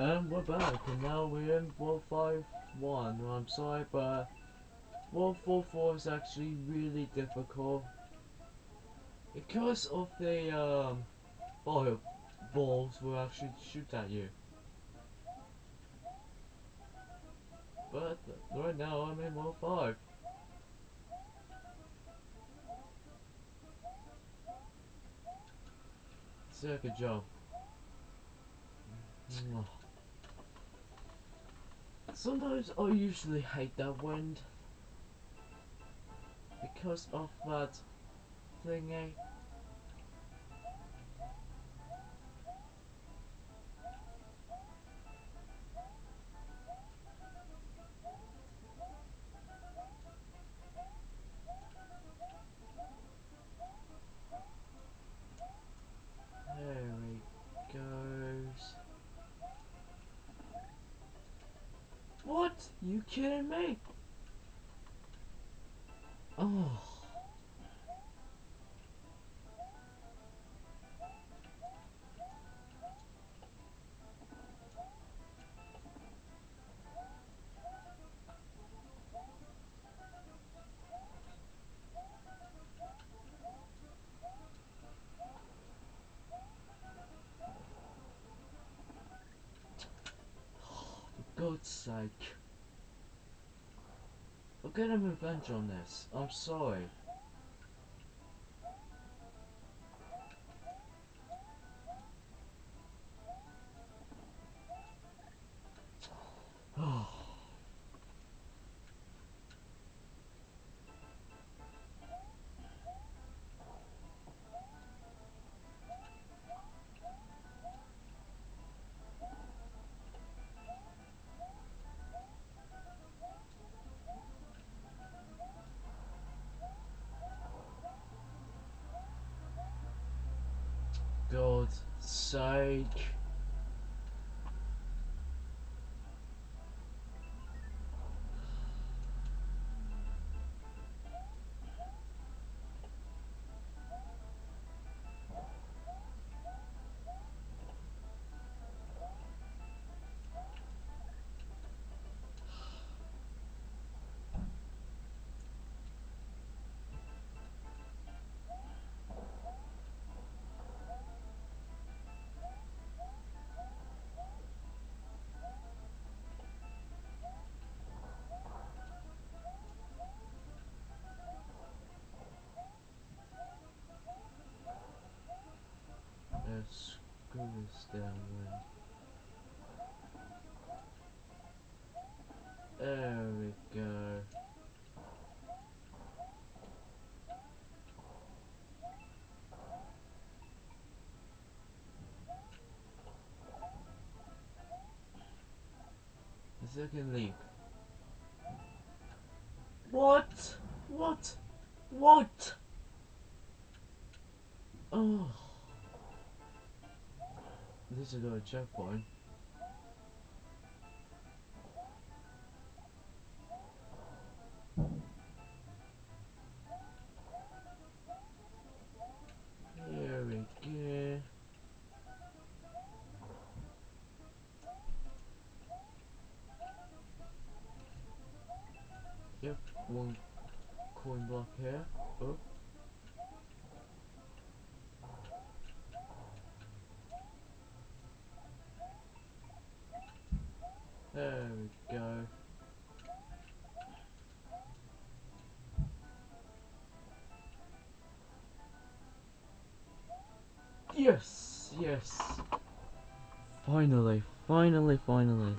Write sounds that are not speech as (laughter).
And we're back, and now we're in World 5 1. I'm sorry, but World 4 4 is actually really difficult. Because of the um, fireballs will actually shoot at you. But right now I'm in World 5. Second job. Sometimes I usually hate that wind because of that thingy. You kidding me? Oh. (sighs) God's sake. I'll get him revenge on this. I'm sorry. God's sake. Let's screw this down then. There we go. The second leap. What? What? What? Oh. This is a checkpoint. Here we go. Yep, one coin block here. Oh. There we go. Yes, yes. Finally, finally, finally.